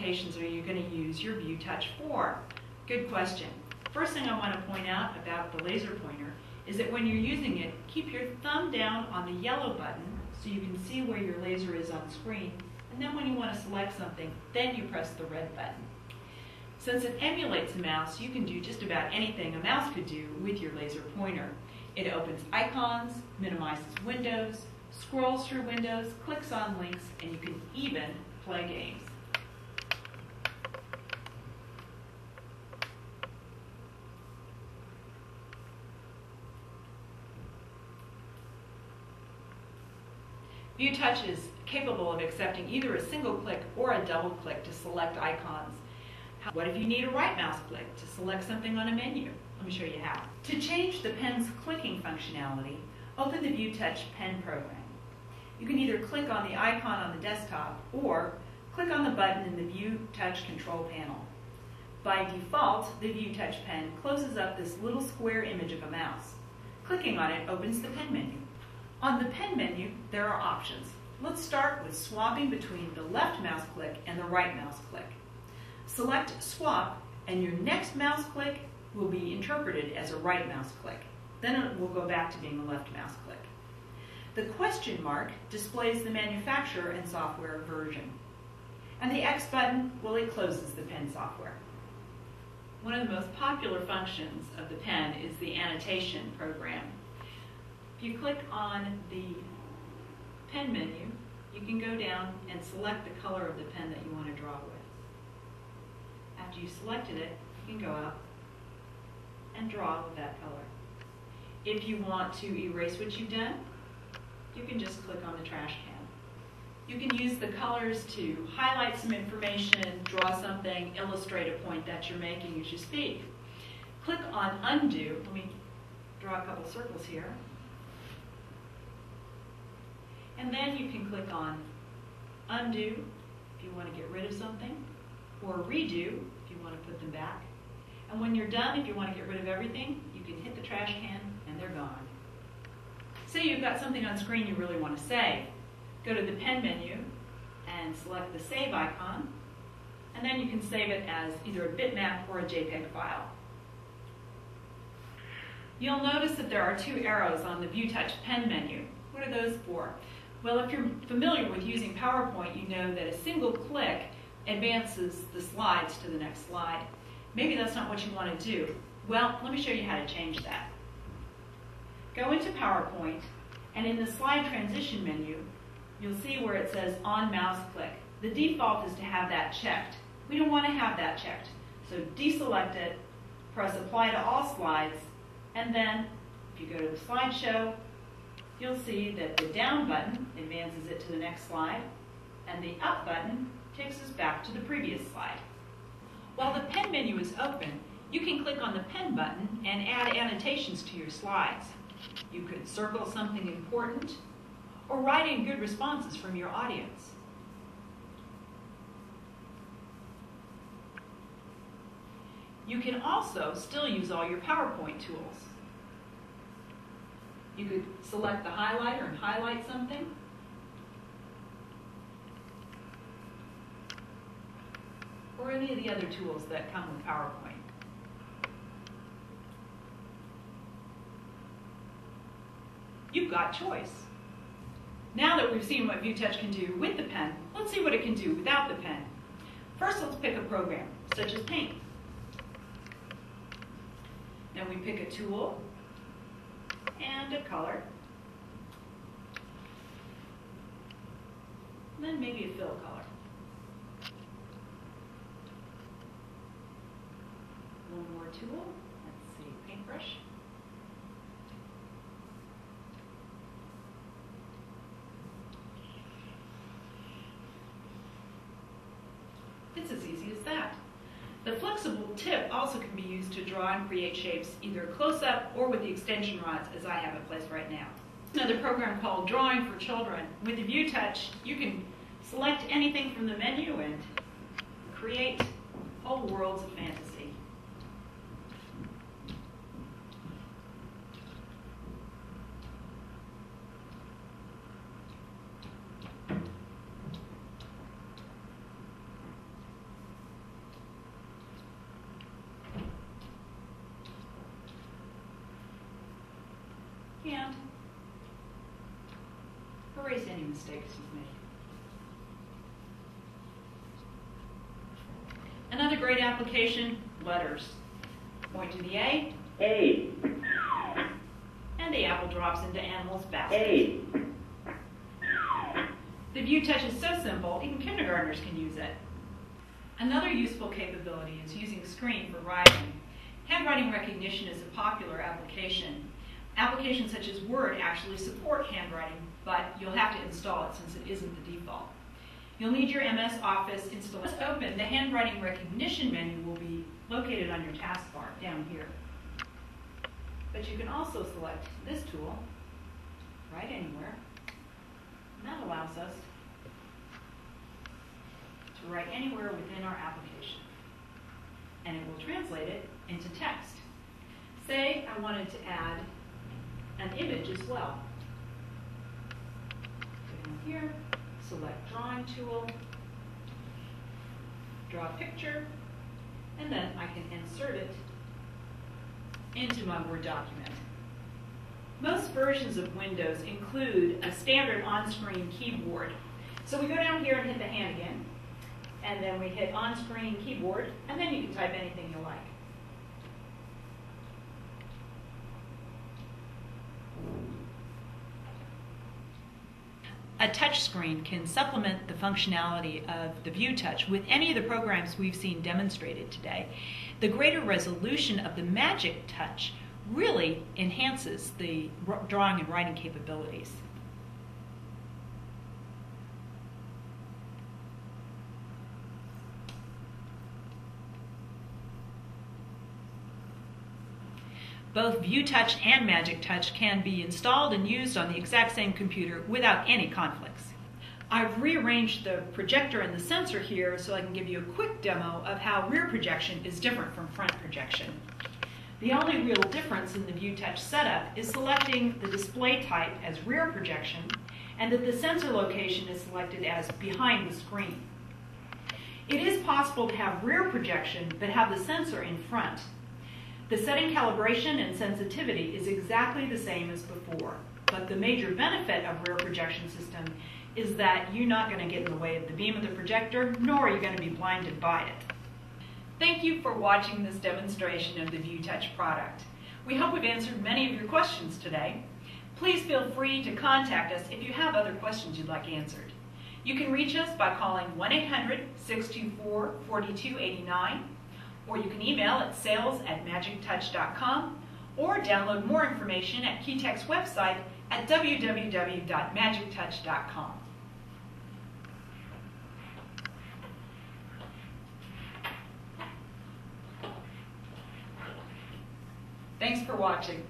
applications are you going to use your View Touch for? Good question. First thing I want to point out about the laser pointer is that when you're using it, keep your thumb down on the yellow button so you can see where your laser is on screen. And then when you want to select something, then you press the red button. Since it emulates a mouse, you can do just about anything a mouse could do with your laser pointer. It opens icons, minimizes windows, scrolls through windows, clicks on links, and you can even play games. View Touch is capable of accepting either a single click or a double click to select icons. What if you need a right mouse click to select something on a menu? Let me show you how. To change the pen's clicking functionality, open the View Touch pen program. You can either click on the icon on the desktop or click on the button in the View Touch control panel. By default, the View Touch pen closes up this little square image of a mouse. Clicking on it opens the pen menu. On the pen menu, there are options. Let's start with swapping between the left mouse click and the right mouse click. Select Swap, and your next mouse click will be interpreted as a right mouse click. Then it will go back to being a left mouse click. The question mark displays the manufacturer and software version. And the X button, well, it closes the pen software. One of the most popular functions of the pen is the annotation program. If you click on the pen menu, you can go down and select the color of the pen that you want to draw with. After you selected it, you can go up and draw with that color. If you want to erase what you've done, you can just click on the trash can. You can use the colors to highlight some information, draw something, illustrate a point that you're making as you speak. Click on Undo. Let me draw a couple circles here. And then you can click on Undo if you want to get rid of something, or Redo if you want to put them back. And when you're done, if you want to get rid of everything, you can hit the trash can and they're gone. Say you've got something on screen you really want to save. Go to the pen menu and select the save icon, and then you can save it as either a bitmap or a JPEG file. You'll notice that there are two arrows on the View Touch pen menu. What are those for? Well, if you're familiar with using PowerPoint, you know that a single click advances the slides to the next slide. Maybe that's not what you want to do. Well, let me show you how to change that. Go into PowerPoint, and in the slide transition menu, you'll see where it says on mouse click. The default is to have that checked. We don't want to have that checked. So deselect it, press apply to all slides, and then if you go to the slideshow, you'll see that the down button advances it to the next slide, and the up button takes us back to the previous slide. While the pen menu is open, you can click on the pen button and add annotations to your slides. You could circle something important or write in good responses from your audience. You can also still use all your PowerPoint tools. You could select the highlighter and highlight something. Or any of the other tools that come with PowerPoint. You've got choice. Now that we've seen what ViewTouch can do with the pen, let's see what it can do without the pen. First, let's pick a program, such as Paint. Then we pick a tool and a color. And then maybe a fill color. One more tool. Let's see, paintbrush. It's as easy as that. The flexible tip also can be used to draw and create shapes either close up or with the extension rods as I have in place right now. Another program called Drawing for Children. With the View Touch, you can select anything from the menu and create whole worlds of fantasy. And erase any mistakes you've made. Another great application, letters. Point to the A, A, and the apple drops into Animal's basket. A, The View Touch is so simple, even kindergartners can use it. Another useful capability is using screen for writing. Handwriting recognition is a popular application. Applications such as Word actually support handwriting, but you'll have to install it since it isn't the default. You'll need your MS Office installed. Once open, the handwriting recognition menu will be located on your taskbar down here. But you can also select this tool, Write Anywhere, and that allows us to write anywhere within our application. And it will translate it into text. Say I wanted to add an image as well. Go down here, select Drawing Tool, draw a picture, and then I can insert it into my Word document. Most versions of Windows include a standard on-screen keyboard. So we go down here and hit the hand again, and then we hit on-screen keyboard, and then you can type anything you like. A touch screen can supplement the functionality of the View Touch with any of the programs we've seen demonstrated today. The greater resolution of the Magic Touch really enhances the drawing and writing capabilities. Both View Touch and Magic Touch can be installed and used on the exact same computer without any conflicts. I've rearranged the projector and the sensor here so I can give you a quick demo of how rear projection is different from front projection. The only real difference in the View Touch setup is selecting the display type as rear projection and that the sensor location is selected as behind the screen. It is possible to have rear projection but have the sensor in front. The setting calibration and sensitivity is exactly the same as before, but the major benefit of rear projection system is that you're not going to get in the way of the beam of the projector, nor are you going to be blinded by it. Thank you for watching this demonstration of the View Touch product. We hope we've answered many of your questions today. Please feel free to contact us if you have other questions you'd like answered. You can reach us by calling 1-800-624-4289 or you can email at sales at magictouch.com or download more information at Keytec's website at www.magictouch.com. Thanks for watching.